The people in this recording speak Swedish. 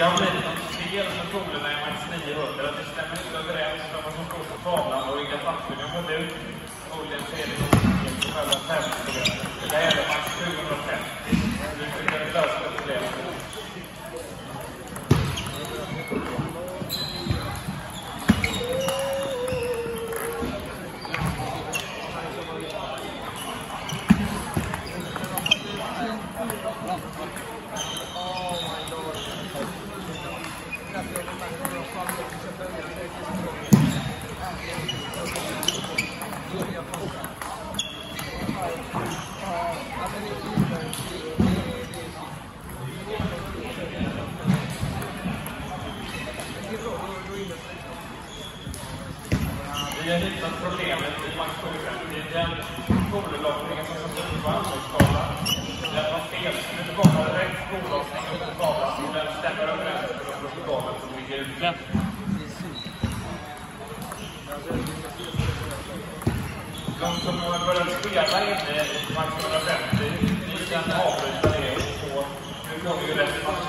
Det har blivit något fel med polerna i Max 900. Det stämmer inte överens med vad som står på tavlan och vilka papper ni har fått ut. Förmodligen så är det något själva tävlingsprogrammet. Det gäller Max 750. Vi har hittat problemet i Max 750. Den polerlockningen som satt upp på anslagsskalan, den var fel. Nu kommer rätt pollockning upp på skalan och den stämmer överens med de protokollen som ligger ute. De som har börjat spela inte Max 150, ni kan avbryta det. Och få... Nu kommer ju resten. av